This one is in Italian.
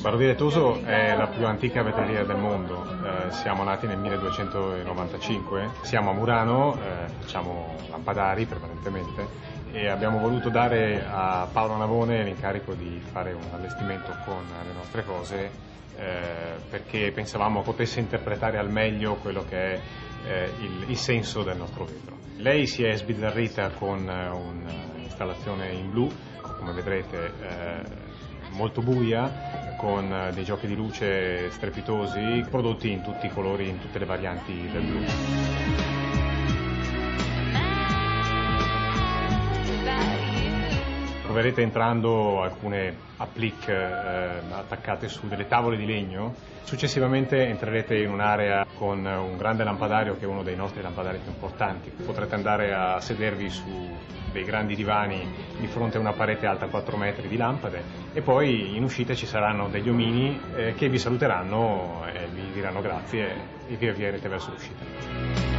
Barovia Toso è la più antica vetreria del mondo, eh, siamo nati nel 1295, siamo a Murano, eh, facciamo lampadari prevalentemente e abbiamo voluto dare a Paolo Navone l'incarico di fare un allestimento con le nostre cose eh, perché pensavamo potesse interpretare al meglio quello che è eh, il, il, senso del nostro vetro. Lei si è sbizzarrita con eh, un'installazione in blu, come vedrete eh, molto buia, con eh, dei giochi di luce strepitosi, prodotti in tutti i colori, in tutte le varianti del blu. Troverete entrando alcune applique eh, attaccate su delle tavole di legno. Successivamente entrerete in un'area con un grande lampadario che è uno dei nostri lampadari più importanti. Potrete andare a sedervi su dei grandi divani di fronte a una parete alta 4 metri di lampade e poi in uscita ci saranno degli omini eh, che vi saluteranno e vi diranno grazie e vi avvierete verso l'uscita.